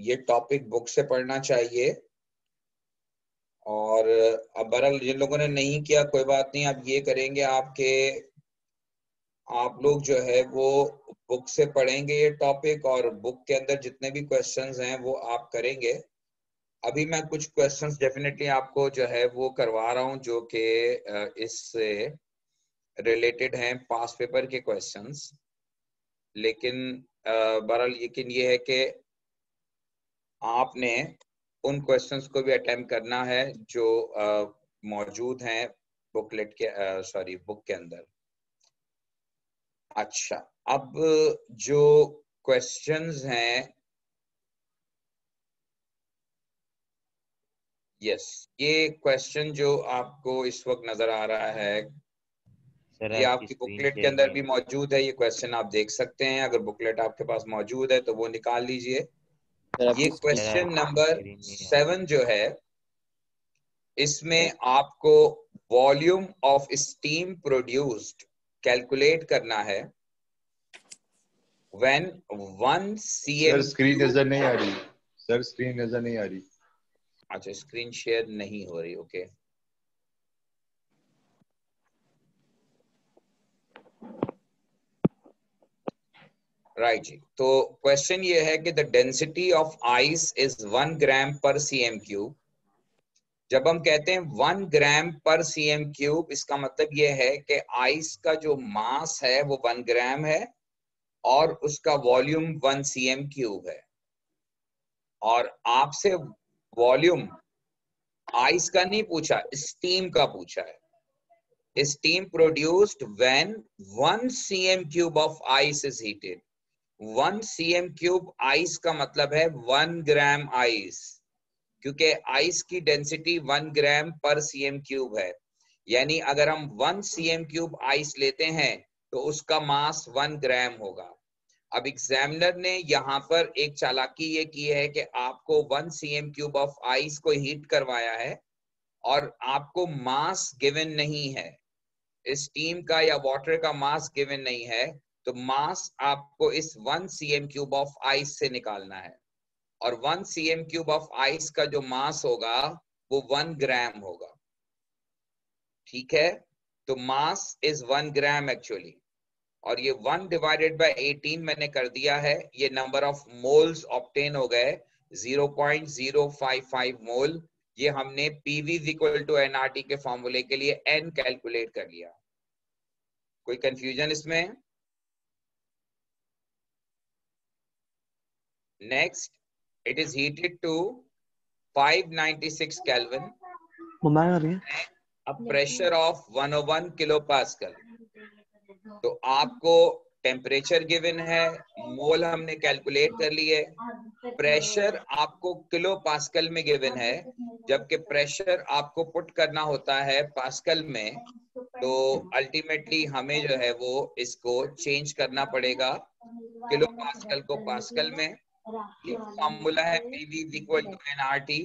ये topic book से पढ़ना चाहिए। और, अब बहरहाल जिन लोगों ने नहीं किया, कोई बात नहीं, आप ये करेंगे आपके, आप लोग जो है वो बुक से पढ़ेंगे ये टॉपिक और बुक के अंदर जितने भी क्वेश्चंस हैं वो आप करेंगे। अभी मैं कुछ क्वेश्चंस डेफिनेटली आपको जो है वो करवा रहा हूँ, जो कि इससे रिलेटेड हैं पास पेपर के क्वेश्चंस लेकिन बहरहाल यकीन ये है कि आपने उन क्वेश्चंस को भी अटेम्प्ट करना है जो मौजूद हैं बुकलेट के सॉरी बुक के अंदर। अच्छा अब जो क्वेश्चंस हैं यस yes, ये क्वेश्चन जो आपको इस वक्त नज़र आ रहा है ये आपकी बुकलेट के अंदर भी मौजूद है ये क्वेश्चन आप देख सकते हैं अगर बुकलेट आपके पास मौजूद है तो वो निकाल लीजिए। ये क्वेश्चन नंबर सेवन जो है इसमें आपको volume of steam produced calculate करना है। व्हेन वन सीएम स्क्रीन नज़र नहीं आ रही। सर स्क्रीन नज़र नहीं आ रही। अच्छा स्क्रीन शेयर नहीं हो रही ओके okay. राइट जी। तो क्वेश्चन ये है कि the density of ice is one gram per C M cube जब हम कहते हैं one gram per C M cube इसका मतलब ये है कि आइस का जो मास है, वो वन ग्राम है और उसका volume one C M cube है। और आपसे वॉल्यूम आइस का नहीं पूछा स्टीम का पूछा है। Steam produced when one CM cube of ice is heated one C M cube ice का मतलब है वन ग्राम आइस क्योंकि आइस की density one gram per C M cube है। यानी अगर हम one C M cube ice लेते हैं तो उसका मास वन ग्राम होगा। अब एग्जामिनर ने यहाँ पर एक चालाकी ये की है कि आपको one C M cube of ice को हीट करवाया है और आपको मास गिवन नहीं है। स्टीम का या वाटर का मास गिवन नहीं है। तो मास आपको इस one C M cube of ice से निकालना है। और one C M cube of ice का जो मास होगा, वो वन ग्राम होगा। ठीक है? तो mass is one gram actually और ये वन डिवाइडेड बाय 18 मैंने कर दिया है। ये नंबर ऑफ़ मोल्स ऑप्टेन हो गए। 0.055 मोल ये हमने पीवी इक्वल टू एनआरटी के फॉर्मूले के लिए एन कैलकुलेट कर लिया। कोई कंफ्यूजन इसमें? Next, it is heated to 596 Kelvin. A pressure of 101 kilopascal. तो आपको टेम्परेचर गिवन है मोल हमने कैलकुलेट कर लिए प्रेशर आपको किलो पास्कल में गिवन है जबकि प्रेशर आपको पुट करना होता है पास्कल में तो अल्टीमेटली हमें जो है वो इसको चेंज करना पड़ेगा किलो पास्कल को पास्कल में formula है PV is equal to nRT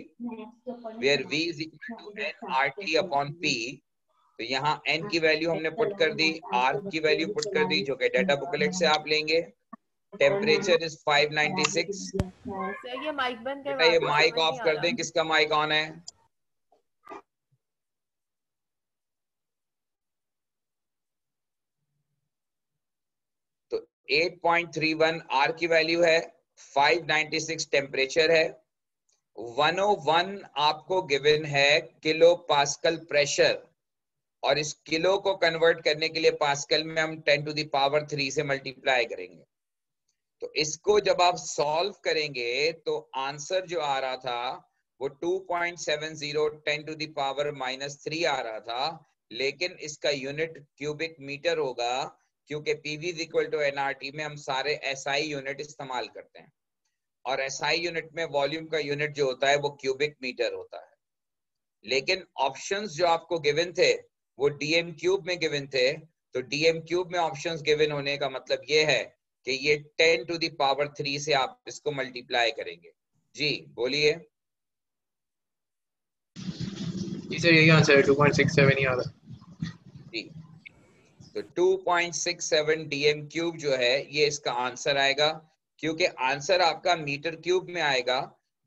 where V is equal to nRT upon P तो यहाँ n की वैल्यू हमने पुट कर दी R की वैल्यू पुट कर दी जो कि डाटा बुकलेट से आप लेंगे। टेम्परेचर इज़ 596 सर ये माइक बंद कर ये माइक ऑफ़ कर दें किसका माइक ऑन है? तो 8.31 R की वैल्यू है। 596 टेम्परेचर है। 101 आपको गिवन है किलो पास्कल प्रेशर और इस किलो को कन्वर्ट करने के लिए पास्कल में हम 10 टू दावर थ्री से मल्टीप्लाई करेंगे। तो इसको जब आप सॉल्व करेंगे तो आंसर जो आ रहा था, वो 2.70 10 to the power minus three आ रहा था। लेकिन इसका यूनिट क्यूबिक मीटर होगा क्योंकि पीवी इक्वल टू एनआरटी में हम सारे एसआई यूनिट इस्तेमाल करते हैं। और एसआई यूनिट में वॉल्यूम का यूनिट जो होता है वो क्यूबिक मीटर होता है। लेकिन ऑप्शंस जो आपको गिवन थे वो डीएम क्यूब में गिवन थे। तो डीएम क्यूब में ऑप्शंस गिवन होने का मतलब ये है कि ये टेन टू दावर थ्री से आप इसको मल्टीप्लाई करेंगे। जी बोलिए। सर यही आंसर है 2.67 ही आ रहा तो 2.67 डीएम क्यूब जो है, ये इसका आंसर आएगा, क्योंकि आंसर आपका मीटर क्यूब में आएगा,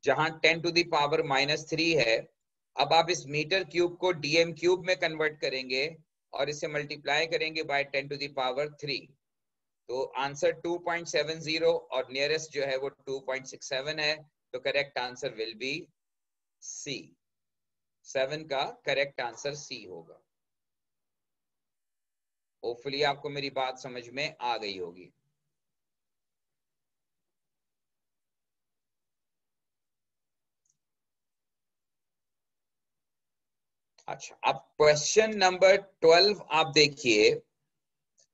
जहाँ 10 to the power minus three है। अब आप इस मीटर क्यूब को डीएम क्यूब में कन्वर्ट करेंगे और इसे मल्टीप्लाई करेंगे by 10 to the power three तो आंसर 2.70 और नियरेस्ट जो है वो 2.67 है तो correct answer will be C seven का करेक्ट आंसर सी होगा। होपफुली आपको मेरी बात समझ में आ गई होगी। अच्छा अब क्वेश्चन नंबर ट्वेल्व आप देखिए।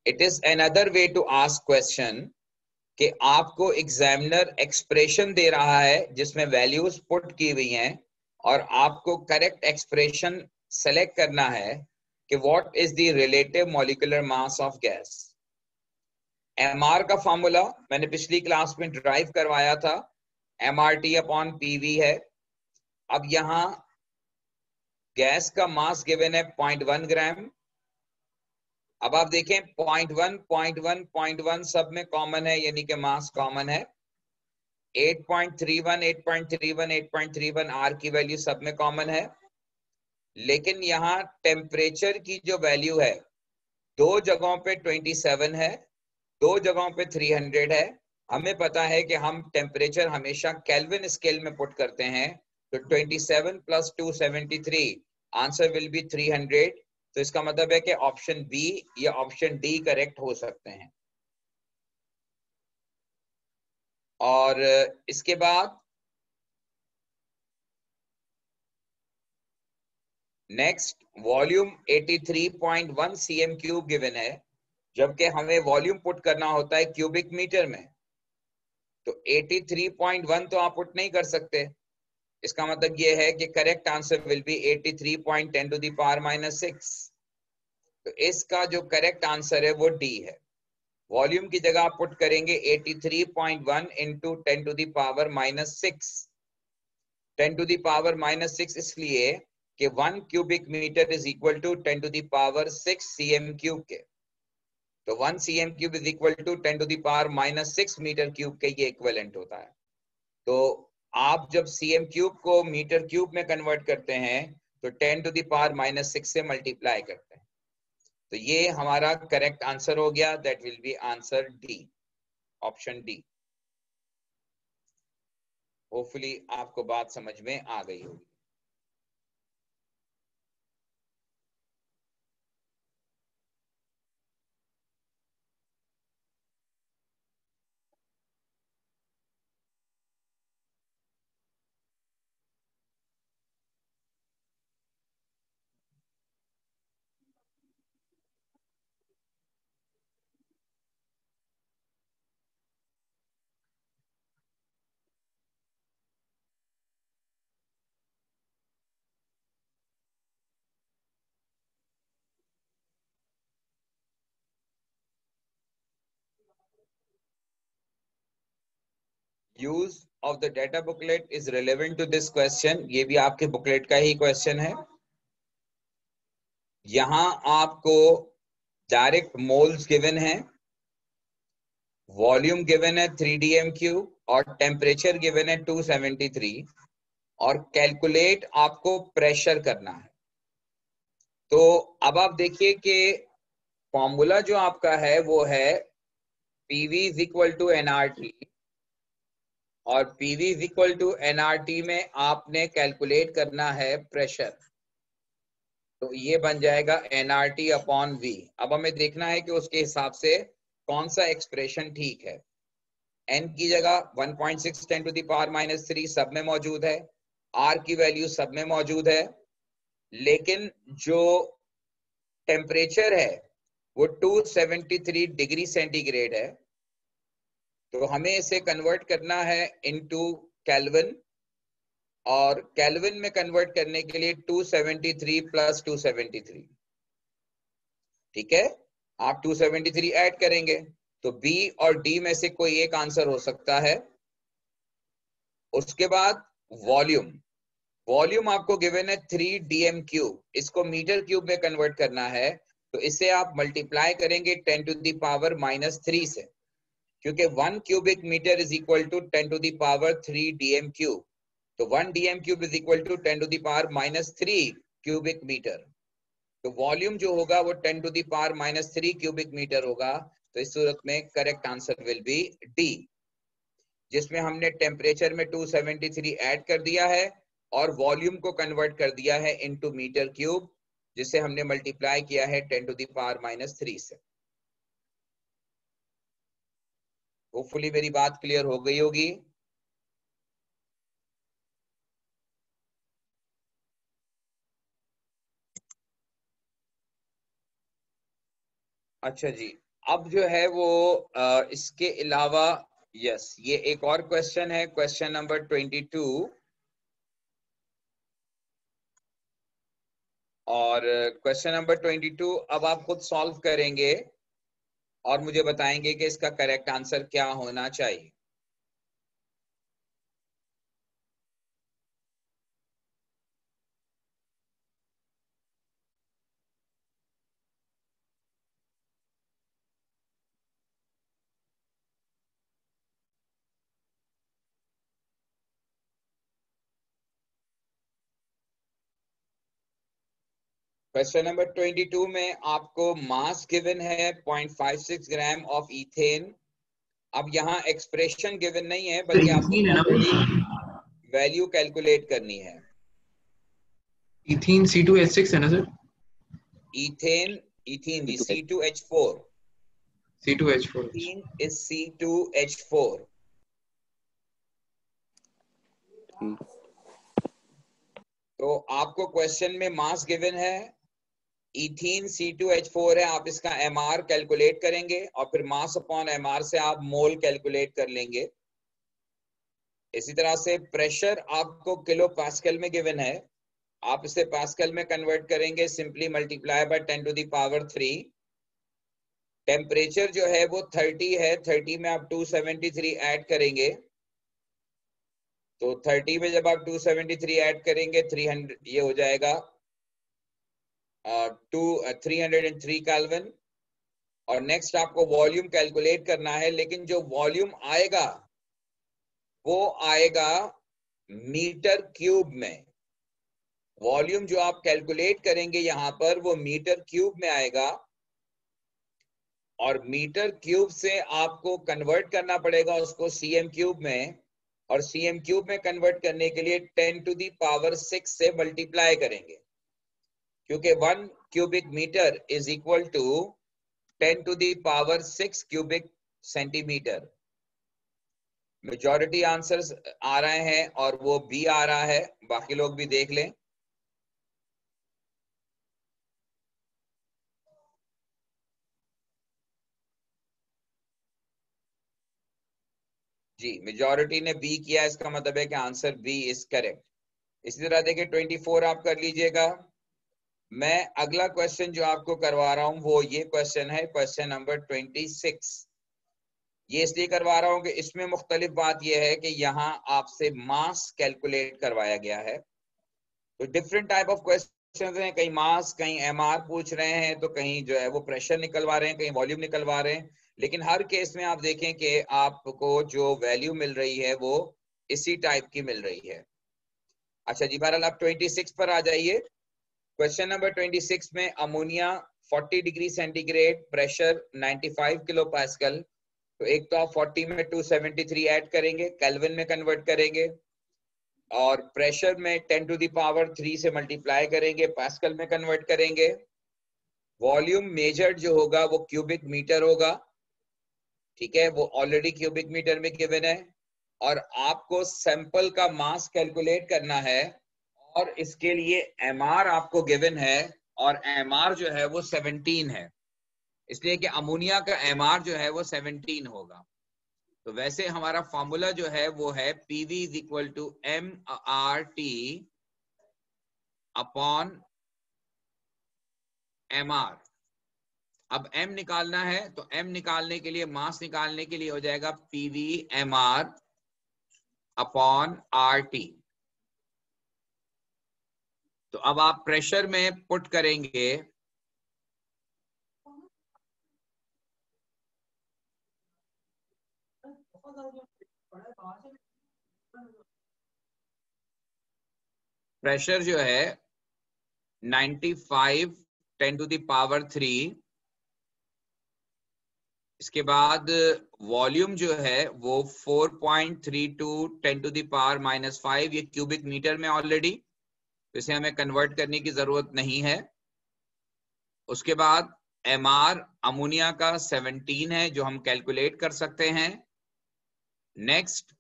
It is another way to ask question कि आपको एग्जामिनर एक्सप्रेशन दे रहा है जिसमें वैल्यूज़ पुट की हुई हैं और आपको करेक्ट एक्सप्रेशन सेलेक्ट करना है। कि what is the relative molecular mass of gas MR का फॉर्मूला मैंने पिछली क्लास में ड्राइव करवाया था। M R T upon PV है। अब यहाँ गैस का मास गिवन है पॉइंट वन ग्राम अब आप देखें point one point one point one सब में कॉमन है, यानी कि मास कॉमन है। 8.31 8.31 8.31 आर की वैल्यू सब में कॉमन है। लेकिन यहाँ टेम्परेचर की जो वैल्यू है, दो जगहों पे 27 है, दो जगहों पे 300 है। हमें पता है कि हम टेम्परेचर हमेशा केल्विन स्केल में पुट करते हैं तो 27 प्लस 273 आंसर विल बी 300 तो इसका मतलब है कि ऑप्शन बी या ऑप्शन डी करेक्ट हो सकते हैं। और इसके बाद next volume 83.1 CM cube given है, जबकि हमें वॉल्यूम पुट करना होता है क्यूबिक मीटर में। तो 83.1 तो आप पुट नहीं कर सकते। इसका मतलब ये है कि correct answer will be 83.10 to the power minus six तो इसका जो करेक्ट आंसर है, वो डी है। वॉल्यूम की जगह आप पुट करेंगे 83.1 into ten to the power minus six ten to the power minus six इसलिए कि one cubic metre is equal to ten to the power six C M cube के। तो one C M cube is equal to ten to the power minus six metre cube के ये equivalent होता है। तो आप जब सी एम क्यूब को मीटर क्यूब में कन्वर्ट करते हैं तो ten to the power minus six से मल्टीप्लाई करते हैं। तो ये हमारा करेक्ट आंसर हो गया that will be answer D option D hopefully आपको बात समझ में आ गई होगी। Use of the data booklet is relevant to this question ये भी आपके बुकलेट का ही क्वेश्चन है। यहाँ आपको डायरेक्ट मोल्स गिवन है वॉल्यूम गिवन है थ्री डी एम क्यू और टेम्परेचर गिवन है 273 और कैलकुलेट आपको प्रेशर करना है। तो अब आप देखिए कि फॉर्मूला जो आपका है वो है PV is equal to NRT और PV is equal to NRT में आपने कैलकुलेट करना है प्रेशर तो ये बन जाएगा एनआरटी अपॉन वी अब हमें देखना है कि उसके हिसाब से कौन सा एक्सप्रेशन ठीक है. एन की जगह 1.6 point six ten to the power minus three सब में मौजूद है. आर की वैल्यू सब में मौजूद है. लेकिन जो टेम्परेचर है, वो 273 डिग्री सेंटीग्रेड है. तो हमें इसे कन्वर्ट करना है इनटू कैलविन और कैलविन में कन्वर्ट करने के लिए 273 प्लस 273 ठीक है? आप 273 ऐड करेंगे तो बी और डी में से कोई एक आंसर हो सकता है। उसके बाद वॉल्यूम वॉल्यूम आपको गिवन है थ्री डीएम क्यूब इसको मीटर क्यूब में कन्वर्ट करना है। तो इसे आप मल्टीप्लाई करेंगे ten to the power minus three से। क्योंकि one cubic metre is equal to ten to the power three DM cube तो one DM cube is equal to ten to the power minus three cubic metre तो volume जो होगा वो ten to the power minus three cubic metre होगा। तो इस सूरत में correct answer will be D जिसमें हमने टेम्परेचर में 273 ऐड कर दिया है और वॉल्यूम को कन्वर्ट कर दिया है इनटू मीटर क्यूब जिसे हमने मल्टीप्लाई किया है 10 to the power minus three से। होपफुली मेरी बात क्लियर हो गई होगी। अच्छा जी अब जो है वो आ, इसके अलावा यस ये एक और क्वेश्चन है क्वेश्चन नंबर ट्वेंटी टू और क्वेश्चन नंबर ट्वेंटी टू अब आप खुद सॉल्व करेंगे। और मुझे बताएँगे कि इसका करेक्ट आंसर क्या होना चाहिए। क्वेश्चन नंबर 22 में आपको मास गिवन है 0.56 ग्राम ऑफ़ इथेन अब यहाँ एक्सप्रेशन गिवन नहीं है बल्कि आपको वैल्यू कैलकुलेट करनी है। इथीन C2H6 है ना सर इथेन इथेन जी C2H4 C2H4 ethane is C2H4 तो आपको क्वेश्चन में मास गिवन है इथीन C2H4 है, आप इसका MR कैलकुलेट करेंगे और फिर मास अपॉन MR से आप मोल कैलकुलेट कर लेंगे। इसी तरह से प्रेशर आपको किलो पास्कल में गिवन है। आप इसे पास्कल में कन्वर्ट करेंगे simply multiply by 10 to the power 3 temperature जो है वो 30 है 30 में आप 273 ऐड करेंगे। तो 30 में जब आप 273 ऐड करेंगे 300 ये हो जाएगा। Two three hundred and three kelvin और नेक्स्ट आपको वॉल्यूम कैलकुलेट करना है, लेकिन जो वॉल्यूम आएगा, वो आएगा मीटर क्यूब में। वॉल्यूम जो आप कैलकुलेट करेंगे यहाँ पर, वो मीटर क्यूब में आएगा। और मीटर क्यूब से आपको कन्वर्ट करना पड़ेगा उसको सीएम क्यूब में। और सीएम क्यूब में कन्वर्ट करने के लिए ten to the power six से मल्टीप्लाई करेंगे। क्योंकि one cubic metre is equal to ten to the power six cubic centimetre majority answers आ रहे हैं और वो बी आ रहा है। बाकी लोग भी देख लें। जी मेजोरिटी ने बी किया, इसका मतलब है कि आंसर बी इज़ करेक्ट इसी तरह देखिए 24 आप कर लीजिएगा। मैं अगला क्वेश्चन जो आपको करवा रहा हूँ, वो ये क्वेश्चन है क्वेश्चन नंबर ट्वेंटी सिक्स ये इसलिए करवा रहा हूँ कि इसमें मुख्तलिफ़ बात यह है कि यहाँ आपसे मास कैलकुलेट करवाया गया है। तो डिफरेंट टाइप ऑफ़ क्वेश्चन हैं, कहीं मास कहीं एमआर पूछ रहे हैं तो कहीं जो है वो प्रेशर निकलवा रहे हैं, कहीं वॉल्यूम निकलवा रहे हैं। लेकिन हर केस में आप देखें कि आपको जो वैल्यू मिल रही है, वो इसी टाइप की मिल रही है। अच्छा जी, बहरहाल आप 26 पर आ जाइए। क्वेश्चन नंबर 26 में ammonia 40 degree centigrade pressure 95 kilo pascal तो एक तो आप 40 में 273 ऐड करेंगे केल्विन में कन्वर्ट करेंगे, और प्रेशर में 10 टू पावर 3 से मल्टीप्लाई करेंगे पास्कल में कन्वर्ट करेंगे. वॉल्यूम मेजर्ड जो होगा, वो क्यूबिक मीटर होगा, ठीक है? वो ऑलरेडी क्यूबिक मीटर में गिवन है, और आपको सैंपल का मास कैलकुलेट करना है और इसके लिए एमआर आपको गिवन है और एमआर जो है वो 17 है। इसलिए कि अमोनिया का एमआर जो है वो 17 होगा। तो वैसे हमारा फॉर्मूला जो है वो है PV is equal to M R T upon M R अब m निकालना है तो m निकालने के लिए, मास निकालने के लिए हो जाएगा PV M R upon R T तो अब आप प्रेशर में पुट करेंगे। प्रेशर जो है 95 10 टू दावर थ्री इसके बाद वॉल्यूम जो है, वो 4.32 10 to the power minus five ये क्यूबिक मीटर में ऑलरेडी तो इसे हमें कन्वर्ट करने की ज़रूरत नहीं है। उसके बाद एम आर अमोनिया का 17 है, जो हम कैलकुलेट कर सकते हैं। नेक्स्ट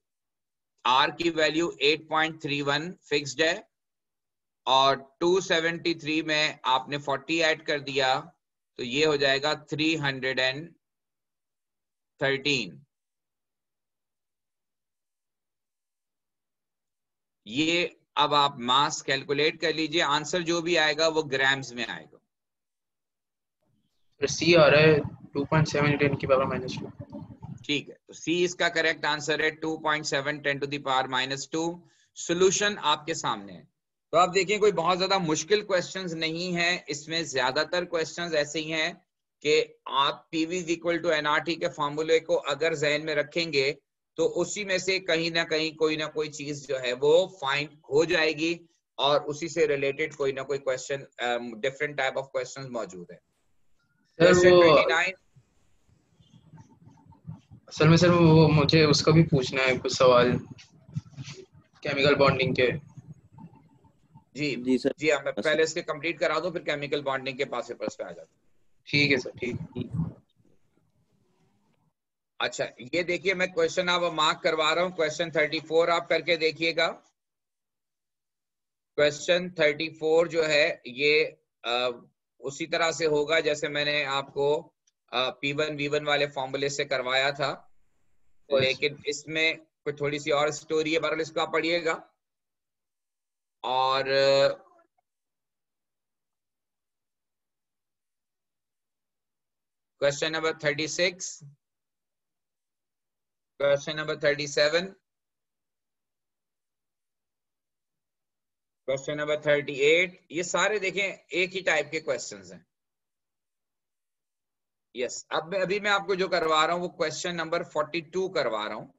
आर की वैल्यू 8.31 फिक्स्ड है और 273 में आपने 40 ऐड कर दिया तो ये हो जाएगा 313 ये अब आप मास कैलकुलेट कर लीजिए आंसर जो भी आएगा वो ग्राम्स में आएगा। सी आ रहा है 2.7 10 की पावर माइनस टू ठीक है तो सी इसका करेक्ट आंसर है 2.7 10 to the power minus two solution आपके सामने है। तो आप देखिए कोई बहुत ज़्यादा मुश्किल क्वेश्चंस नहीं है। इसमें ज़्यादातर क्वेश्चंस ऐसे ही हैं कि आप पीवी इक्वल टू एनआरटी के फॉर्मूले को अगर जहन में रखेंगे तो उसी में से कहीं ना कहीं कोई ना कोई चीज़ जो है वो फाइंड हो जाएगी और उसी से रिलेटेड कोई ना कोई question different type of questions मौजूद है। सर असल में सर वो मुझे उसका भी पूछना है कुछ सवाल। केमिकल बॉन्डिंग के। जी जी सर। जी हाँ मैं पहले इसके कंप्लीट करा दो फिर केमिकल बॉन्डिंग के पास पे आ जाता ठीक है सर ठीक। अच्छा ये देखिए मैं क्वेश्चन आप मार्क करवा रहा हूँ। क्वेश्चन थर्टी फोर आप करके देखिएगा। क्वेश्चन थर्टी फोर जो है ये आ, उसी तरह से होगा जैसे मैंने आपको पी वन वी वन वाले फॉर्मूले से करवाया था। तो लेकिन इसमें कोई थोड़ी सी और स्टोरी है बहरहाल इसको आप पढ़िएगा। और question number thirty six question number thirty seven question number thirty eight ये सारे देखें एक ही टाइप के क्वेश्चंस हैं। यस yes, अब अभी मैं आपको जो करवा रहा हूँ वो क्वेश्चन नंबर फोर्टी टू करवा रहा हूँ।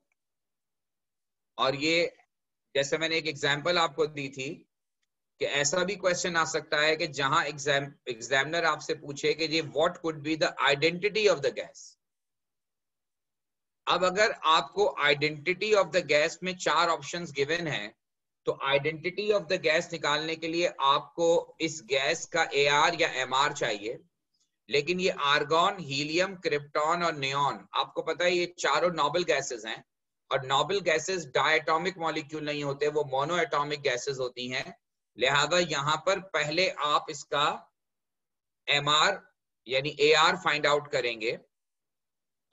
और ये जैसे मैंने एक एग्जांपल आपको दी थी कि ऐसा भी क्वेश्चन आ सकता है कि जहाँ एग्ज़ाम एग्जामिनर आपसे पूछे कि ये what could be the identity of the gas अब अगर आपको आइडेंटिटी ऑफ़ द गैस में चार ऑप्शंस गिवन है तो आइडेंटिटी ऑफ़ द गैस निकालने के लिए आपको इस गैस का एआर या एमआर चाहिए। लेकिन ये आर्गॉन हीलियम क्रिप्टॉन और नियॉन आपको पता है ये चारों नॉबल गैसेस हैं। और नॉबल गैसेस डायटोमिक मॉलिक्यूल नहीं होते, वो मोनो एटोमिक गैसेस होती हैं। लिहाजा यहाँ पर पहले आप इसका एमआर यानी एआर फाइंड आउट करेंगे।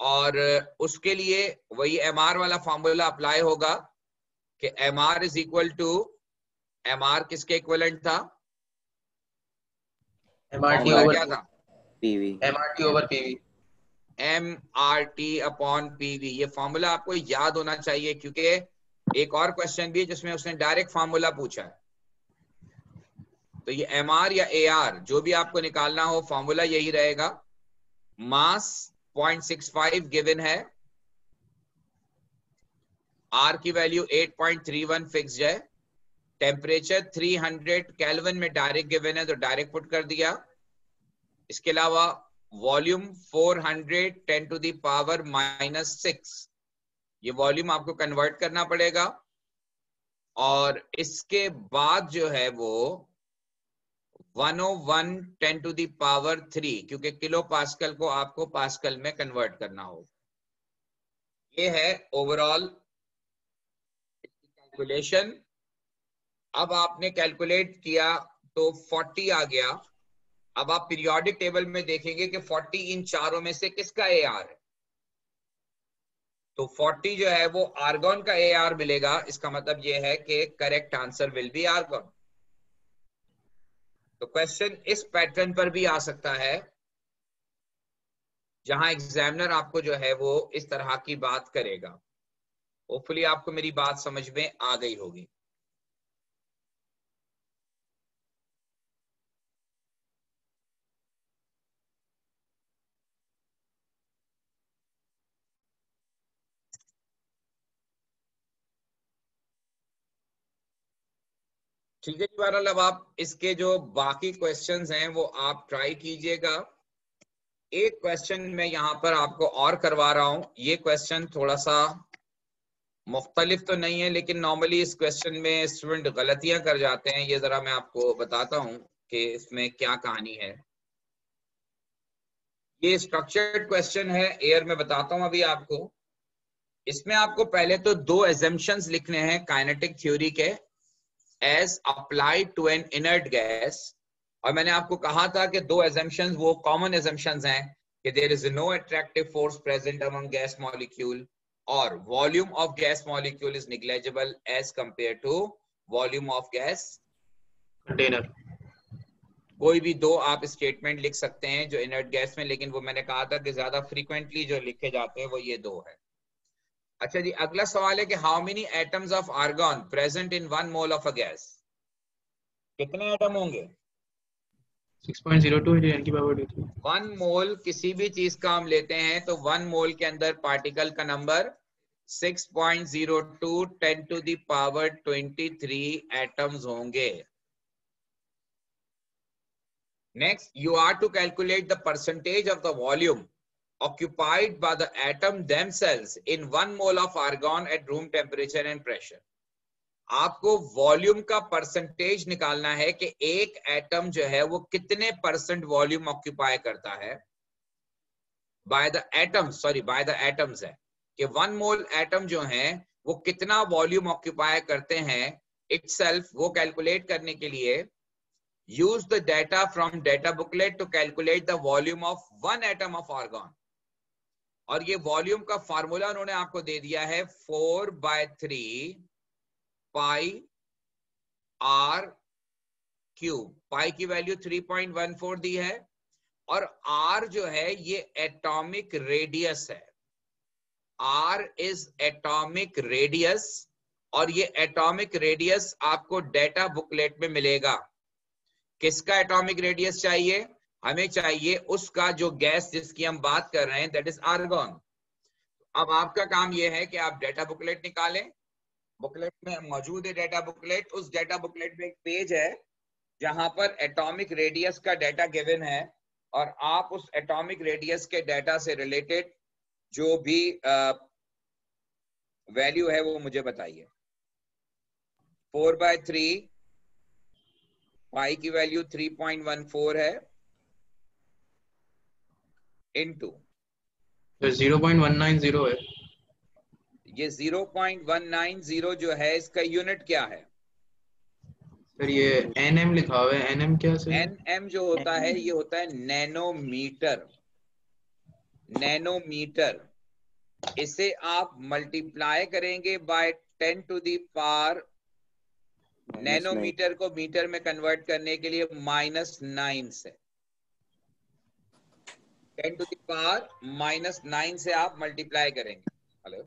और उसके लिए वही एमआर वाला फॉर्मूला अप्लाई होगा कि M R is equal to M R किसके इक्वलेंट था? एम आर टी क्या था? PV M R T over PV M R T upon PV ये फॉर्मूला आपको याद होना चाहिए क्योंकि एक और क्वेश्चन भी है जिसमें उसने डायरेक्ट फॉर्मूला पूछा है। तो ये एम आर या ए आर जो भी आपको निकालना हो फॉर्मूला यही रहेगा। मास 0.65 गिवन है। आर की वैल्यू 8.31 फिक्स्ड है। टेम्परेचर 300 केल्विन में डायरेक्ट गिवन है तो डायरेक्ट पुट कर दिया। इसके अलावा volume 400 10 to the power minus six ये वॉल्यूम आपको कन्वर्ट करना पड़ेगा। और इसके बाद जो है वो 101 10 टू पावर थ्री क्योंकि किलो पास्कल को आपको पास्कल में कन्वर्ट करना होगा ये है ओवरऑल कैलकुलेशन अब आपने कैलकुलेट किया तो 40 आ गया। अब आप पीरियोडिक टेबल में देखेंगे कि 40 इन चारों में से किसका ए आर है? तो 40 जो है वो आर्गन का ए आर मिलेगा। इसका मतलब ये है कि correct answer will be argon तो क्वेश्चन इस पैटर्न पर भी आ सकता है, जहाँ एग्जामिनर आपको जो है वो इस तरह की बात करेगा। होपफुली आपको मेरी बात समझ में आ गई होगी। ठीक है जी, बहरहाल, अब आप इसके जो बाकी क्वेश्चंस हैं, वो आप ट्राई कीजिएगा। एक क्वेश्चन मैं यहाँ पर आपको और करवा रहा हूँ। ये क्वेश्चन थोड़ा सा मुख्तलिफ़ तो नहीं है, लेकिन नॉर्मली इस क्वेश्चन में स्टूडेंट गलतियाँ कर जाते हैं। ये जरा मैं आपको बताता हूँ कि इसमें क्या कहानी है। ये स्ट्रक्चर्ड क्वेश्चन है। एयर में बताता हूँ अभी आपको। इसमें आपको पहले तो दो एजम्पन्स लिखने हैं काइनेटिक थ्योरी के। As applied to an inert gas और मैंने आपको कहा था कि दो एजम्पन्स वो कॉमन एजम्पन्स हैं कि there is no attractive force present among gas molecule और volume of gas molecule is negligible as compare to volume of gas container कोई भी दो आप स्टेटमेंट लिख सकते हैं जो इनर्ट गैस में, लेकिन वो मैंने कहा था कि ज़्यादा फ्रीक्वेंटली जो लिखे जाते हैं वो ये दो है। अच्छा जी अगला सवाल है कि how many atoms of argon present in one mole of a gas कितने एटम होंगे? 6.02 की पावर वन मोल किसी भी चीज़ का हम लेते हैं तो वन मोल के अंदर पार्टिकल का number 6.02 10 to the power 23 atoms होंगे। Next you are to calculate the percentage of the volume occupied by the atom themselves in one mole of argon at room temperature and pressure. आपको volume का percentage निकालना है कि एक atom जो है वो कितने परसेंट वॉल्यूम ऑक्यूपाई करता है? By the atom sorry by the atoms है। कि वन मोल एटम जो है, वो कितना वॉल्यूम ऑक्यूपाई करते हैं इटसेल्फ वो कैलकुलेट करने के लिए use the data from data booklet to calculate the volume of one atom of argon और ये वॉल्यूम का फार्मूला उन्होंने आपको दे दिया है four by three pi r cube. Pi की वैल्यू 3.14 दी है और आर जो है ये एटॉमिक रेडियस है। आर इज़ एटॉमिक रेडियस और ये एटॉमिक रेडियस आपको डेटा बुकलेट में मिलेगा। किसका एटॉमिक रेडियस चाहिए? हमें चाहिए उसका जो गैस जिसकी हम बात कर रहे हैं दैट इज़ आर्गॉन अब आपका काम यह है कि आप डेटा बुकलेट निकालें। बुकलेट में मौजूद है डेटा बुकलेट उस डेटा बुकलेट में एक पेज है, जहाँ पर एटॉमिक रेडियस का डेटा गिवन है, और आप उस एटॉमिक रेडियस के डेटा से रिलेटेड जो भी वैल्यू है वो मुझे बताइए। फोर बाय थ्री पाई की value three point one four है। Into zero point one nine zero है। ये 0.190 जो है इसका यूनिट क्या है? सर ये एनएम लिखा हुआ है। एनएम क्या सर एनएम जो होता है ये होता है नैनोमीटर नैनोमीटर इसे आप मल्टीप्लाई करेंगे by 10 to the power nanometre को मीटर में कन्वर्ट करने के लिए माइनस नाइन से। 10 टू दावर माइनस नाइन से आप मल्टीप्लाई करेंगे। हेलो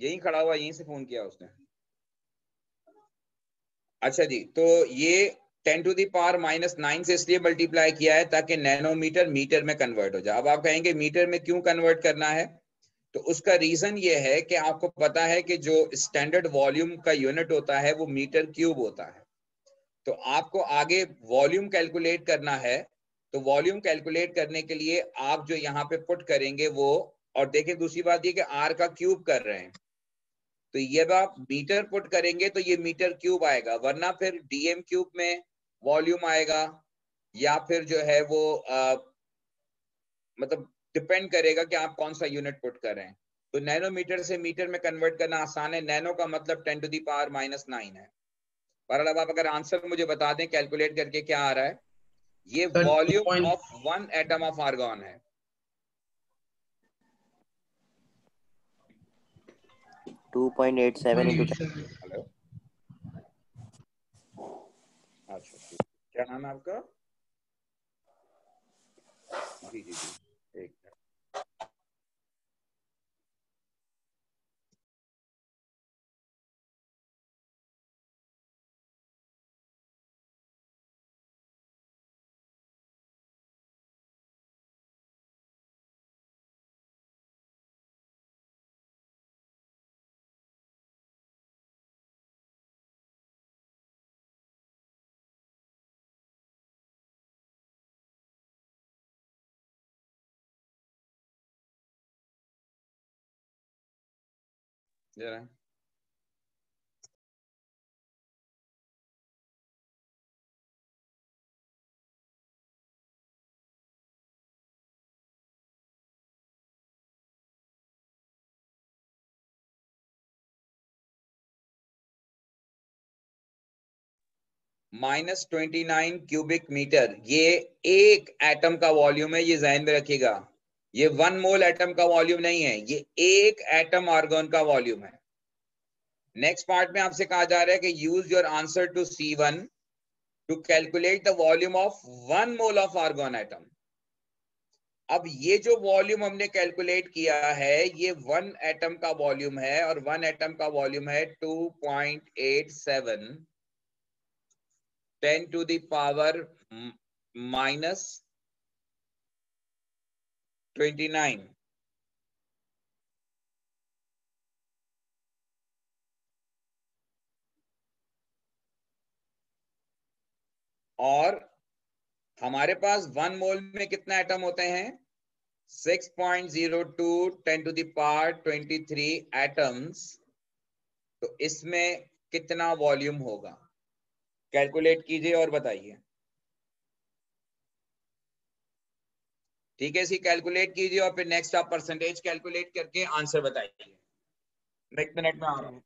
यहीं खड़ा हुआ, यहीं से फ़ोन किया उसने। अच्छा जी तो ये ten to the power minus nine से इसलिए मल्टीप्लाई किया है ताकि नैनोमीटर मीटर में कन्वर्ट हो जाए। अब आप कहेंगे, मीटर में क्यों कन्वर्ट करना है? तो उसका रीजन ये है कि आपको पता है कि जो स्टैंडर्ड वॉल्यूम का यूनिट होता है, वो मीटर क्यूब होता है। तो आपको आगे वॉल्यूम कैलकुलेट करना है। तो वॉल्यूम कैलकुलेट करने के लिए आप जो यहाँ पे पुट करेंगे वो, और देखें दूसरी बात ये कि आर का क्यूब कर रहे हैं। तो ये आप मीटर पुट करेंगे तो ये मीटर क्यूब आएगा वरना फिर डीएम क्यूब में वॉल्यूम आएगा या फिर जो है वो आ, मतलब डिपेंड करेगा कि आप कौन सा यूनिट पुट कर रहे हैं। तो नैनोमीटर से मीटर में कन्वर्ट करना आसान है नैनो का मतलब ten to the power minus nine है। पर अब आप अगर आंसर मुझे बता दें कैलकुलेट करके क्या आ रहा है? ये volume of one atom of argon है। Two point eight seven into hello अच्छा क्या नाम है आपका? जी जी जी। जरा minus twenty nine cubic metre ये एक एटम का वॉल्यूम है, ये जहन में रखिएगा। ये वन मोल एटम का वॉल्यूम नहीं है, ये एक एटम आर्गन का वॉल्यूम है। नेक्स्ट पार्ट में आपसे कहा जा रहा है कि use your answer to C one to calculate the volume of one mole of argon atom अब ये जो वॉल्यूम हमने कैलकुलेट किया है, ये वन एटम का वॉल्यूम है और वन एटम का वॉल्यूम है 2.87 10 to the power m- minus 29 और हमारे पास वन मोल में कितने एटम होते हैं? 6.02 10 to ten the power 23 atoms तो इसमें कितना वॉल्यूम होगा? कैलकुलेट कीजिए और बताइए। ठीक है, इसी कैलकुलेट कीजिए और फिर नेक्स्ट आप परसेंटेज कैलकुलेट करके आंसर बताइए। नेक्स्ट मिनट में आ रहा हूँ।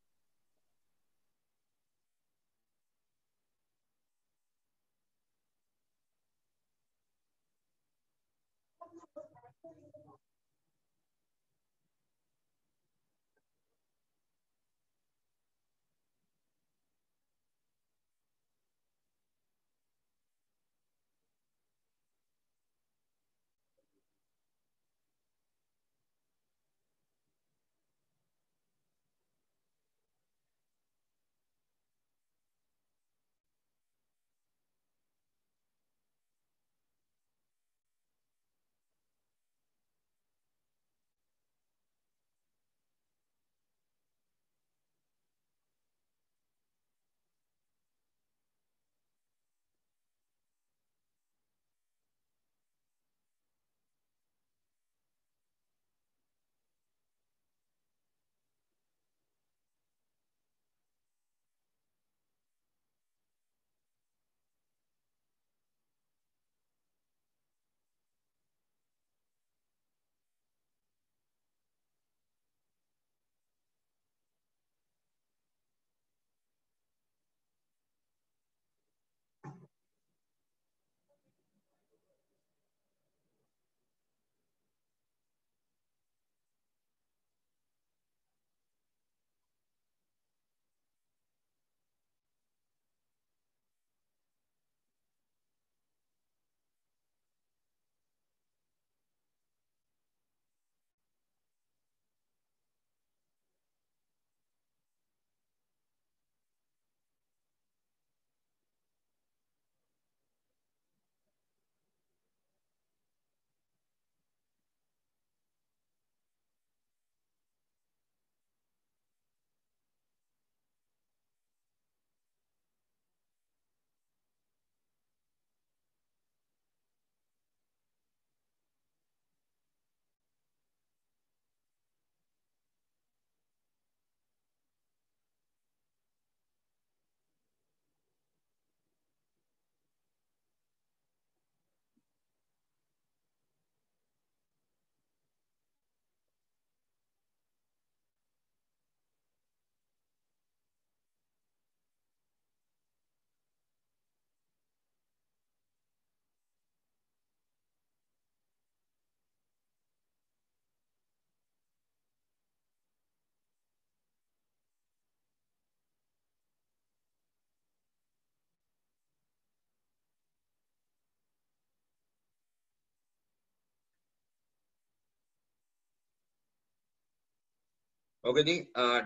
ओके जी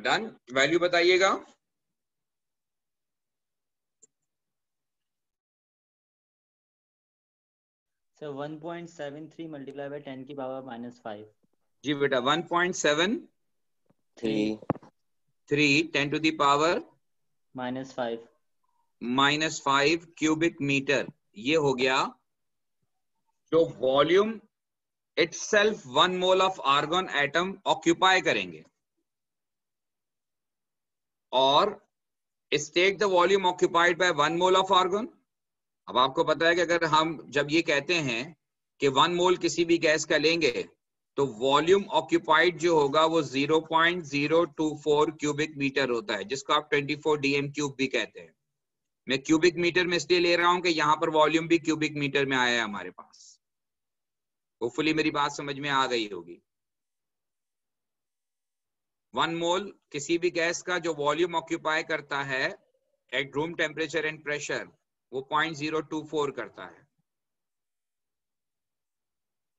डन वैल्यू बताइएगा. सर 1.73 मल्टीप्लाई बाय 10 की पावर माइनस 5 जी बेटा 1.73 three 10 to the power minus five minus five cubic metre ये हो गया जो volume itself one mole of argon atom occupy करेंगे। और state the volume occupied by one mole of argon अब आपको पता है कि अगर हम जब ये कहते हैं कि वन मोल किसी भी गैस का लेंगे तो वॉल्यूम ऑक्यूपाइड जो होगा वो 0.024 क्यूबिक मीटर होता है, जिसको आप 24 डीएम क्यूब भी कहते हैं। मैं क्यूबिक मीटर में इसलिए ले रहा हूँ कि यहाँ पर वॉल्यूम भी क्यूबिक मीटर में आया है हमारे पास। होपफुली मेरी बात समझ में आ गई होगी। वन मोल किसी भी गैस का जो वॉल्यूम ऑक्यूपाई करता है at room temperature and pressure वो पॉइंट ज़ीरो टू फोर करता है।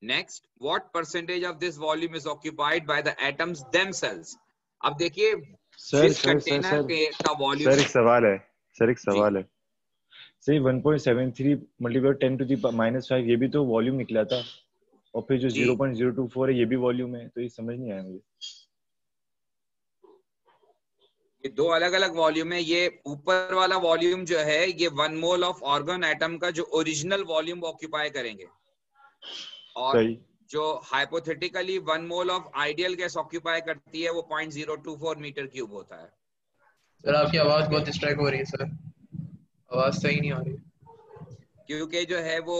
Next what percentage of this volume is occupied by the atoms themselves अब देखिए sir sir sir container sir sir एक सवाल है। सर एक सवाल है। सही 1.73 multiply 10 to the minus five ये भी तो वॉल्यूम निकला था। और फिर जो जी। 0.024 है ये भी वॉल्यूम है तो ये समझ नहीं आया मुझे। ये दो अलग अलग वॉल्यूम है। ये ऊपर वाला वॉल्यूम जो है ये one mole of argon atom का जो ओरिजिनल वॉल्यूम ऑक्यूपाई करेंगे। और सही। जो hypothetically one mole of ideal gas occupy करती है वो point zero two four metre cube होता है। सर आपकी आवाज़ बहुत डिस्ट्रैक्ट हो रही है सर आवाज़ सही नहीं आ रही। क्योंकि जो है वो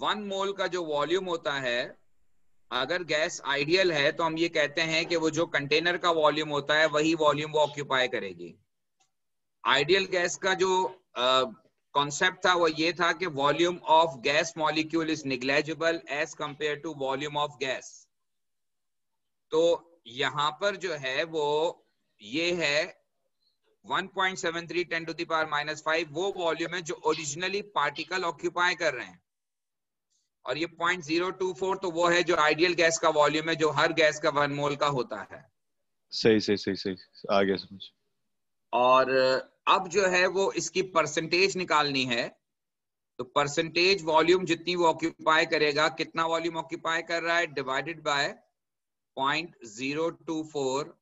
वन मोल का जो वॉल्यूम होता है अगर गैस आइडियल है तो हम ये कहते हैं कि वो जो कंटेनर का वॉल्यूम होता है, वही वॉल्यूम वो ऑक्यूपाई करेगी। आइडियल गैस का जो कॉन्सेप्ट था वो ये था कि volume of gas molecule is negligible as compare to volume of gas. तो यहाँ पर जो है वो, ये है 1.73 10 to the power minus five वो वॉल्यूम है जो ओरिजिनली पार्टिकल ऑक्यूपाई कर रहे हैं। और ये 0.024 तो वो है जो आइडियल गैस का वॉल्यूम है जो हर गैस का वन मोल का होता है। सही सही सही सही। आ गया समझ। और अब जो है वो इसकी परसेंटेज निकालनी है। तो परसेंटेज वॉल्यूम जितनी वो ऑक्यूपाई करेगा कितना वॉल्यूम ऑक्यूपाई कर रहा है? Divided by point zero two four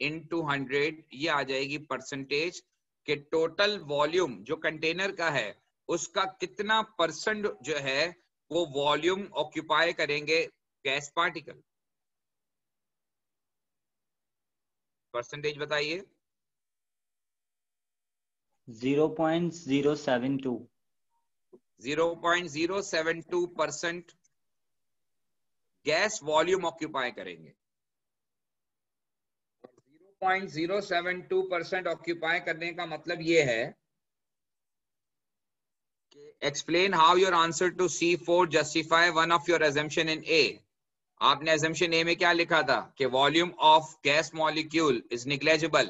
into hundred ये आ जाएगी परसेंटेज के टोटल वॉल्यूम जो कंटेनर का है उसका कितना परसेंट जो है वो वॉल्यूम ऑक्यूपाई करेंगे गैस पार्टिकल परसेंटेज बताइए। 0.072 0.072 परसेंट गैस वॉल्यूम ऑक्यूपाई करेंगे। 0.072 परसेंट ऑक्यूपाई करने का मतलब ये है explain how your answer to C four justify one of your assumption in A आपने एजम्पशन ए में क्या लिखा था? कि volume of gas molecule is negligible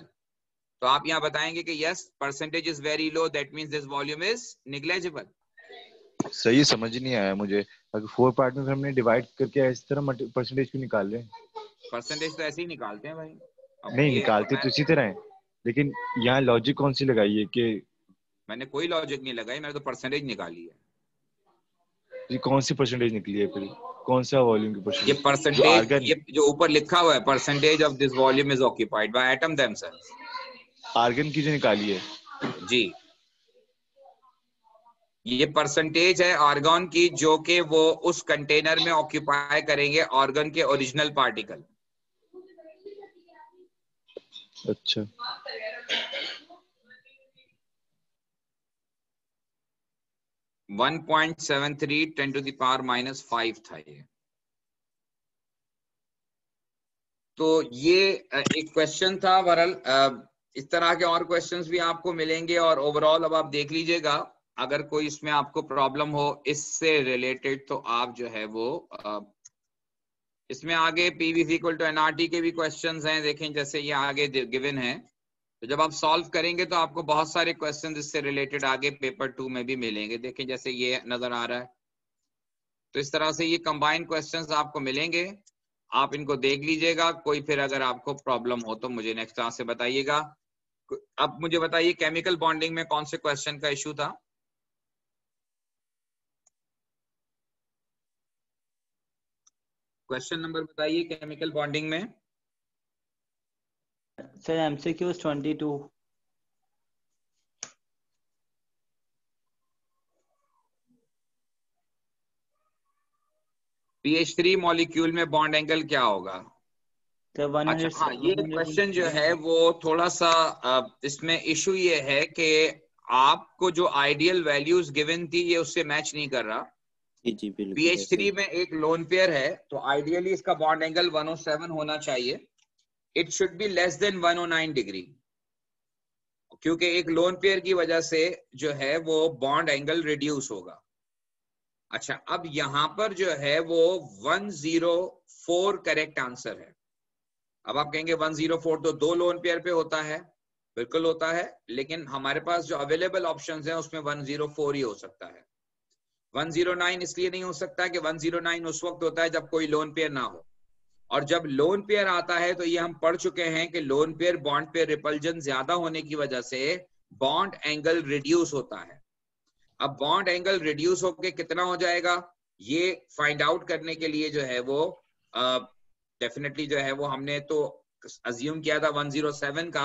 तो आप यहाँ बताएँगे कि yes percentage is very low that means this volume is negligible सही समझ नहीं आया मुझे। अगर फोर पार्ट में हमने डिवाइड करके इस तरह परसेंटेज क्यों निकाल रहे परसेंटेज तो ऐसे ही निकालते हैं भाई। नहीं निकालते तो इसी तरह है। लेकिन यहाँ लॉजिक कौन सी लगाई है कि मैंने कोई लॉजिक नहीं लगाई मैंने तो परसेंटेज निकाली है। ये कौन सी परसेंटेज निकली है फिर? कौन सा वॉल्यूम की परसेंटेज जो परसेंटेज ये जो ऊपर लिखा हुआ है percentage of this volume is occupied by atom themselves argon की जो निकाली है। जी। ये परसेंटेज है आर्गन की जो कि वो उस कंटेनर में ऑक्यूपाई करेंगे ऑर्गन के ओरिजिनल पार्टिकल अच्छा। One point seven three ten to the power minus five था ये। तो ये एक क्वेश्चन था, वरल इस तरह के और क्वेश्चंस भी आपको मिलेंगे और ओवरऑल अब आप देख लीजिएगा, अगर कोई इसमें आपको प्रॉब्लम हो इससे रिलेटेड तो आप जो है वो इसमें आगे पीवी इक्वल टू एनआरटी के भी क्वेश्चंस हैं, देखें जैसे ये आगे गिवन है। तो जब आप सॉल्व करेंगे तो आपको बहुत सारे क्वेश्चन इससे रिलेटेड आगे पेपर टू में भी मिलेंगे। देखें जैसे ये नज़र आ रहा है। तो इस तरह से ये कंबाइंड क्वेश्चंस आपको मिलेंगे। आप इनको देख लीजिएगा। कोई फिर अगर आपको प्रॉब्लम हो तो मुझे नेक्स्ट क्लास से बताइएगा। अब मुझे बताइए केमिकल बॉन्डिंग में कौन से क्वेश्चन का इशू था? क्वेश्चन नंबर बताइए केमिकल बॉन्डिंग में। Sir MCQ twenty two PH three molecule में बॉन्ड एंगल क्या होगा? अच्छा हाँ ये क्वेश्चन जो है वो थोड़ा सा इसमें इशू ये है कि आपको जो आइडियल वैल्यूज़ गिवन थी ये उससे मैच नहीं कर रहा। जी जी बिल्कुल पीएच थ्री में एक लोन पेयर है तो आइडियली इसका बॉन्ड एंगल 107 होना चाहिए। It should be less than 109 degree क्योंकि एक लोन पेयर की वजह से जो है वो बॉन्ड एंगल रिड्यूस होगा। अच्छा अब यहाँ पर जो है वो 104 करेक्ट आंसर है। अब आप कहेंगे 104 तो दो लोन पेयर पे होता है, बिल्कुल होता है, लेकिन हमारे पास जो अवेलेबल ऑप्शंस हैं उसमें 104 ही हो सकता है। 109 इसलिए नहीं हो सकता कि 109 उस वक्त होता है जब कोई लोन पेयर ना हो। और जब लोन पेयर आता है तो ये हम पढ़ चुके हैं कि lone pair bond pair repulsion ज़्यादा होने की वजह से बॉन्ड एंगल रिड्यूस होता है। अब बॉन्ड एंगल रिड्यूस होके कितना हो जाएगा? ये फाइंड आउट करने के लिए जो है वो डेफिनेटली uh, जो है वो हमने तो अज्यूम किया था 107 का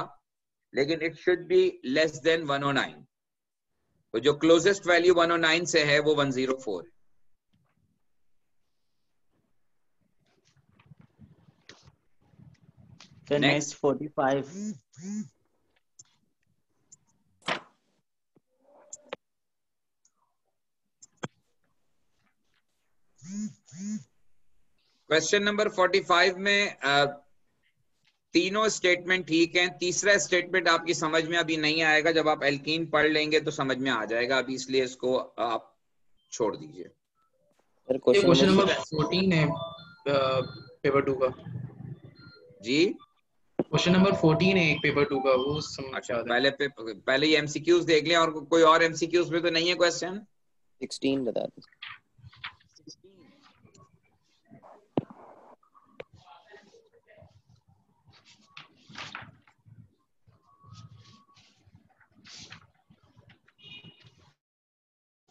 लेकिन it should be less than 109 तो जो क्लोजेस्ट वैल्यू 109 से है वो 104 है sir Next. Forty five question number 45 में अ, तीनों स्टेटमेंट ठीक हैं. तीसरा स्टेटमेंट आपकी समझ में अभी नहीं आएगा. जब आप एल्कीन पढ़ लेंगे तो समझ में आ जाएगा. अभी इसलिए इसको आप छोड़ दीजिए। क्वेश्चन नंबर नंबर फोर्टीन है पेपर टू का। जी? क्वेश्चन नंबर फोर्टीन है एक पेपर टू का वो समझ अच्छा पहले पे, पहले ये एमसीक्यूज देख लें और को, कोई और एमसीक्यूज में तो नहीं है क्वेश्चन सिक्सटीन बता दो।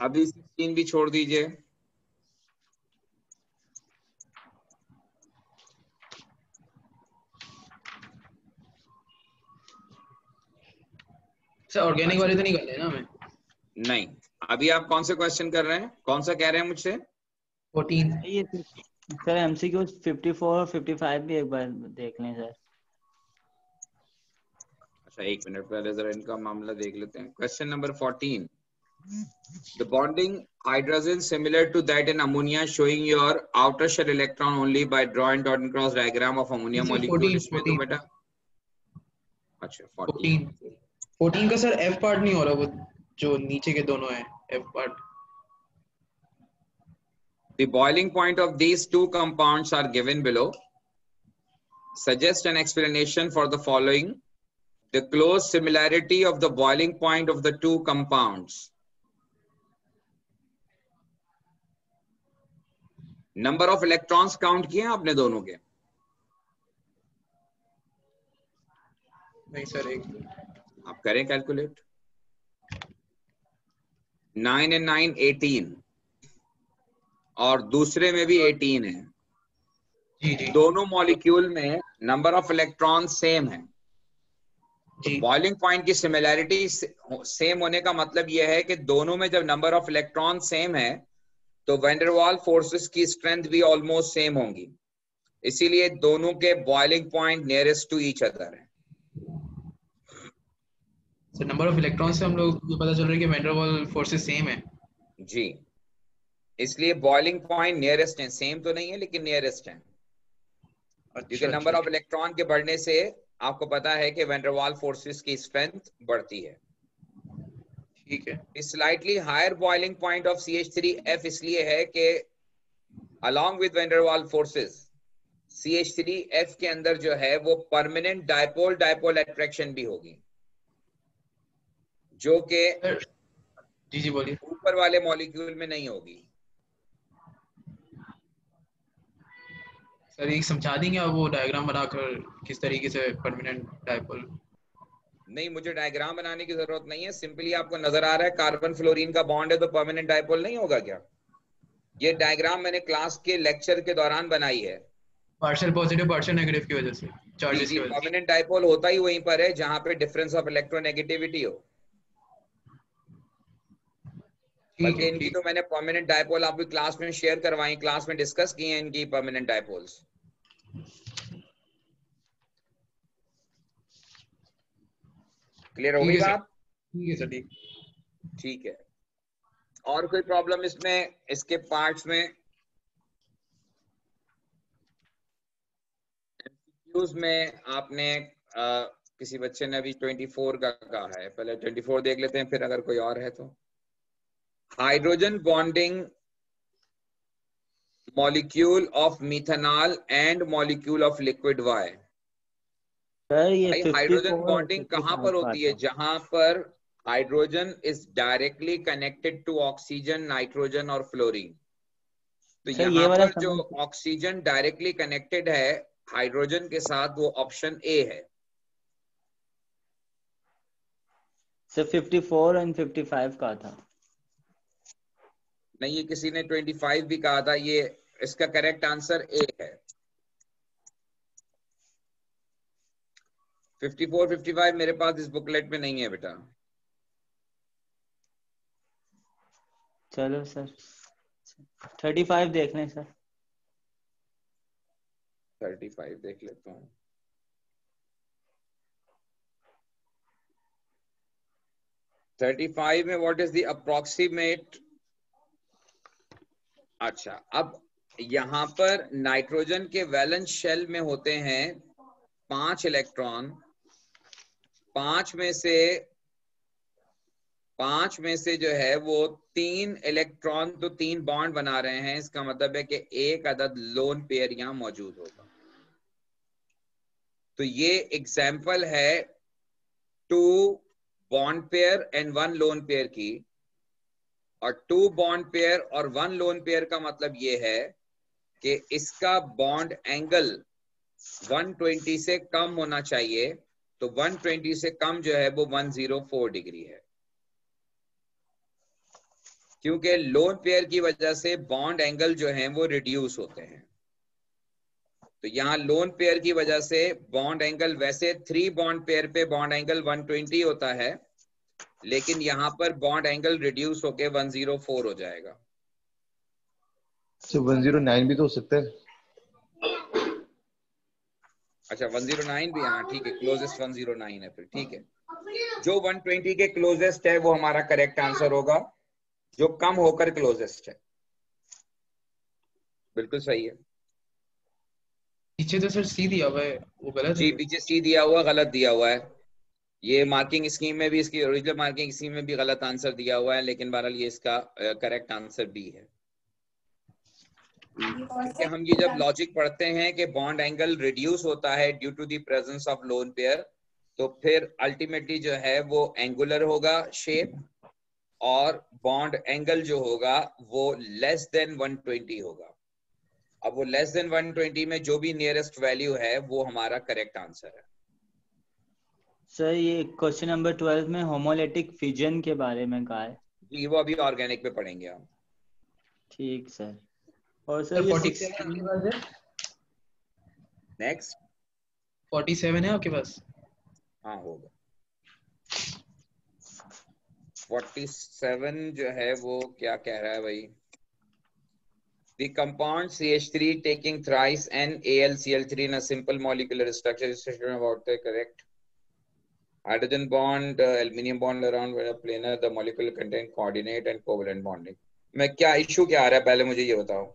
अभी 16 भी छोड़ दीजिए। सर ऑर्गेनिक वाले तो नहीं करने ना हमें? नहीं। अभी आप कौन से क्वेश्चन कर रहे हैं? कौन सा कह रहे हैं मुझसे? फोर्टीन ये सर एमसीक्यू फिफ्टी फोर और फिफ्टी फाइव भी एक बार देख लें सर। अच्छा एक मिनट पहले जरा इनका मामला देख लेते हैं। Question number 14 the bonding hydrogen similar to that in ammonia showing your outer shell electron only by drawing dot and cross diagram of ammonia molecule. 14, इसमें तो 14. बेटा अच्छा 14 फोर्टीन फोर्टीन का सर एफ़ पार्ट नहीं हो रहा वो जो नीचे के दोनों है F part The boiling point of these two compounds are given below. Suggest an explanation for the following. The close similarity of the boiling point of the two compounds. Number of electrons count किए हैं आपने दोनों के नहीं sir एक आप करें calculate nine and nine eighteen और दूसरे में भी एटीन है। जी जी। दोनों मॉलिक्यूल में नंबर ऑफ़ इलेक्ट्रॉन सेम है। बॉइलिंग पॉइंट की सिमिलैरिटी सेम होने का मतलब यह है कि दोनों में जब नंबर ऑफ़ इलेक्ट्रॉन सेम है तो वेंडरवाल फोर्सेस की स्ट्रेंथ भी ऑलमोस्ट सेम होंगी। इसीलिए दोनों के boiling point nearest to each other है। सर नंबर ऑफ़ इलेक्ट्रॉन से हम लोग ये पता चल रहा है कि वेंडरवाल फोर्सेस सेम है। जी। इसलिए बॉइलिंग पॉइंट नियरेस्ट है। सेम तो नहीं है लेकिन नियरेस्ट है। क्योंकि नंबर ऑफ़ इलेक्ट्रॉन के बढ़ने से आपको पता है कि वेंडरवाल फोर्सेस की स्ट्रेंथ बढ़ती है। ठीक है। Slightly higher boiling point of CH3F इसलिए है कि van der Waals forces CH3F के अंदर जो है वो परमानेंट डायपोल डायपोल अट्रैक्शन भी होगी। जो कि जी जी बोलिए। ऊपर वाले मॉलिक्यूल में नहीं होगी। सर एक समझा देंगे आप वो डायग्राम बनाकर किस तरीके से परमानेंट डायपोल नहीं मुझे डायग्राम बनाने की ज़रूरत नहीं है। सिंपली आपको नज़र आ रहा है कार्बन फ्लोरीन का बॉन्ड है तो परमानेंट डायपोल नहीं होगा क्या? ये डायग्राम मैंने क्लास के लेक्चर के दौरान बनाई है। पार्शियल पॉजिटिव पार्शियल नेगेटिव की वजह से चार्जेस की वजह से। परमानेंट डायपोल होता ही वहीं पर है जहाँ पे डिफरेंस ऑफ़ इलेक्ट्रोनेगेटिविटी हो। ठीक है इनकी तो मैंने परमानेंट डायपोल आपकी क्लास में शेयर करवाई क्लास में डिस्कस की हैं इनकी परमानेंट डायपोल्स क्लियर हो गई बात? ठीक है सर। ठीक ठीक है। और कोई प्रॉब्लम इसमें इसके पार्ट्स में? में आपने अ, किसी बच्चे ने अभी 24 का कहा है। पहले 24 देख लेते हैं फिर अगर कोई और है तो। Hydrogen bonding molecule of methanol and molecule of liquid Y sir ये भाई 54 हाइड्रोजन बॉन्डिंग 55 कहाँ पर होती है? जहाँ पर hydrogen is directly connected to oxygen nitrogen और फ्लोरीन तो ये यहाँ पर जो ऑक्सीजन डायरेक्टली कनेक्टेड है हाइड्रोजन के साथ वो ऑप्शन ए है। सर 54 एंड 55 का था? नहीं ये किसी ने 25 भी कहा था ये इसका करेक्ट आंसर ए है। 54 55 मेरे पास इस बुकलेट में नहीं है बेटा। चलो सर। 35 देख लें सर। 35 देख लेता हूँ। थर्टी फाइव में व्हाट इज़ द अप्रोक्सीमेट अच्छा अब यहाँ पर नाइट्रोजन के वैलेंस शेल में होते हैं पाँच इलेक्ट्रॉन। पाँच में से, पाँच में से जो है वो तीन इलेक्ट्रॉन तो तीन बॉन्ड बना रहे हैं। इसका मतलब है कि एक अदद लोन पेयर यहाँ मौजूद होगा। तो ये एग्ज़ाम्पल है two bond pair and one lone pair की। और टू बॉन्ड पेयर और वन लोन पेयर का मतलब ये है कि इसका बॉन्ड एंगल 120 से कम होना चाहिए तो 120 से कम जो है वो 104 डिग्री है। क्योंकि लोन पेयर की वजह से बॉन्ड एंगल जो है वो रिड्यूस होते हैं। तो यहाँ लोन पेयर की वजह से बॉन्ड एंगल वैसे थ्री बॉन्ड पेयर पे बॉन्ड एंगल 120 होता है लेकिन यहाँ पर बॉन्ड एंगल रिड्यूस होके 104 हो जाएगा। So 109 भी तो हो सकता है। अच्छा 109 भी हाँ ठीक है क्लोजेस्ट 109 है फिर ठीक है। जो 120 के क्लोजेस्ट है वो हमारा करेक्ट आंसर होगा। जो कम होकर क्लोजेस्ट है। बिल्कुल सही है। पीछे तो सर सी दिया हुआ है वो गलत जी पीछे सी दिया हुआ गलत दिया हुआ है। ये मार्किंग स्कीम में भी इसकी ओरिजिनल मार्किंग स्कीम में भी गलत आंसर दिया हुआ है लेकिन बहरहाल ये इसका करेक्ट आंसर बी है। कि हम ये जब लॉजिक पढ़ते हैं कि बॉन्ड एंगल रिड्यूस होता है due to the presence of lone pair तो फिर अल्टीमेटली जो है वो एंगुलर होगा शेप और बॉन्ड एंगल जो होगा वो लेस देन 120 होगा। अब वो लेस देन 120 में जो भी नियरेस्ट वैल्यू है वो हमारा करेक्ट आंसर है। सर ये क्वेश्चन नंबर 12 में होमोलेटिक फिजन के बारे में कहा है। जी वो अभी ऑर्गेनिक पे पढ़ेंगे हम ठीक सर। और सर सर ये 47 six- आपके पास है? नेक्स्ट 47 है आपके पास? हाँ होगा 47 जो है वो क्या कह रहा है भाई? The compound CH3 taking thrice N AlCl3 in a simple molecular structure. Is about the correct hydrogen bond, uh, aluminium bond around where a planar the molecule contain coordinate and covalent bonding. मैं क्या issue क्या आ रहा है पहले मुझे ये बताओ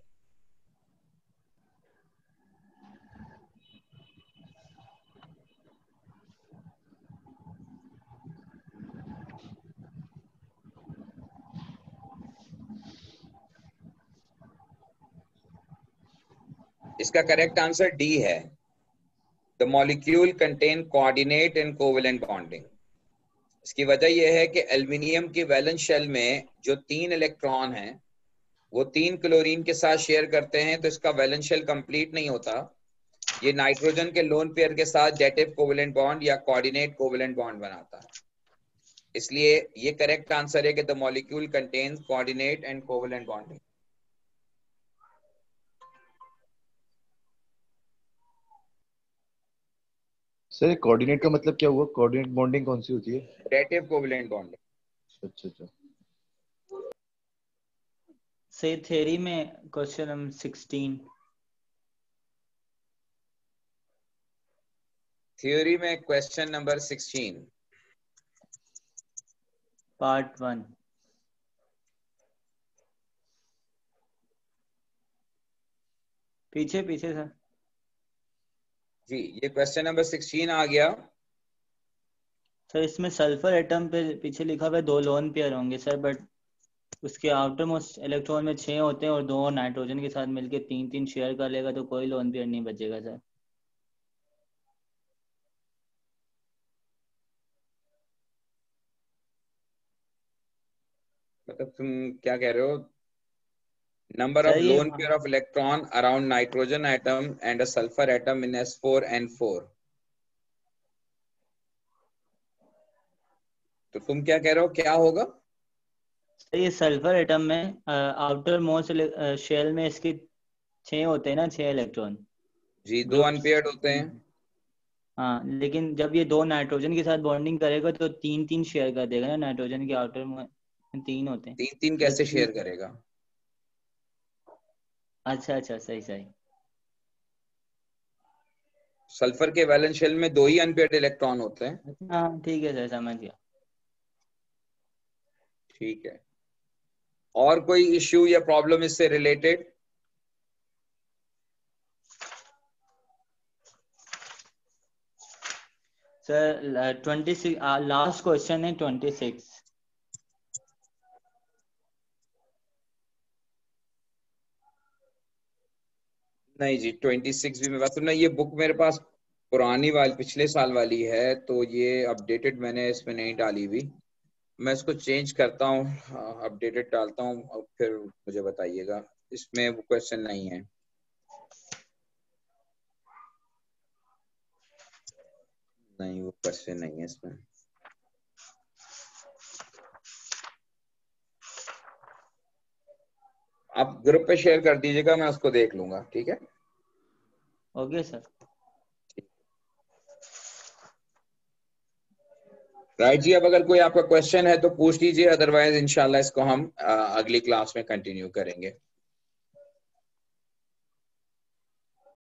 इसका करेक्ट आंसर डी है the molecule contain coordinate and covalent bonding इसकी वजह यह है कि एल्युमिनियम की वैलेंस शेल में जो तीन इलेक्ट्रॉन हैं, वो तीन क्लोरीन के साथ शेयर करते हैं तो इसका वैलेंशियल कंप्लीट नहीं होता। ये नाइट्रोजन के लोन पेयर के साथ जेटिव कोवेलेंट बॉन्ड या कोऑर्डिनेट कोवेलेंट बॉन्ड बनाता है। इसलिए ये करेक्ट आंसर है कि the molecule contains coordinate and covalent bonding sir coordinate का मतलब क्या हुआ? कोऑर्डिनेट बॉन्डिंग कौन सी होती है? डेटिव कोवेलेंट बॉन्डिंग अच्छा अच्छा। से थ्योरी में क्वेश्चन नंबर सिक्सटीन थ्योरी में क्वेश्चन नंबर 16 पार्ट वन पीछे पीछे सर जी ये क्वेश्चन नंबर 16 आ गया। सर इसमें सल्फ़र एटम पे पीछे लिखा हुआ है दो लोन पेयर होंगे सर बट उसके आउटर मोस्ट इलेक्ट्रॉन में छह होते हैं और दो नाइट्रोजन के साथ मिलके तीन तीन शेयर कर लेगा तो कोई लोन पेयर नहीं बचेगा सर मतलब तुम क्या कह रहे हो? Number of lone pair of electron around nitrogen atom and a sulfur atom in s4n4 तो तुम क्या कह रहे हो? क्या होगा? ये सल्फ़र एटम में आउटर मोस्ट शेल में इसके छह होते हैं ना छह इलेक्ट्रॉन जी दो अनपेयर्ड होते हैं। हाँ लेकिन जब ये दो नाइट्रोजन के साथ बॉन्डिंग करेगा तो तीन तीन शेयर कर देगा ना नाइट्रोजन के आउटर में तीन होते हैं। तीन तीन कैसे शेयर करेगा? अच्छा अच्छा सही सही। सल्फ़र के वैलेंस शेल में दो ही अनपेड इलेक्ट्रॉन होते हैं। हाँ ठीक है सर समझ गया। ठीक है। और कोई इश्यू या प्रॉब्लम इससे related sir twenty six last question है ट्वेंटी सिक्स नहीं जी ट्वेंटी सिक्स भी मेरे पास तुमने ये बुक मेरे पास पुरानी वाली, पिछले साल वाली है तो ये अपडेटेड मैंने इसमें नहीं डाली हुई। मैं इसको चेंज करता हूँ अपडेटेड डालता हूँ, और फिर मुझे बताइएगा। इसमें वो क्वेश्चन नहीं है। नहीं, वो क्वेश्चन नहीं है इसमें। आप ग्रुप पे शेयर कर दीजिएगा मैं उसको देख लूँगा ठीक है? ओके सर राइट जी अब अगर कोई आपका क्वेश्चन है तो पूछ लीजिए अदरवाइज़ इंशाल्लाह इसको हम अगली क्लास में कंटिन्यू करेंगे।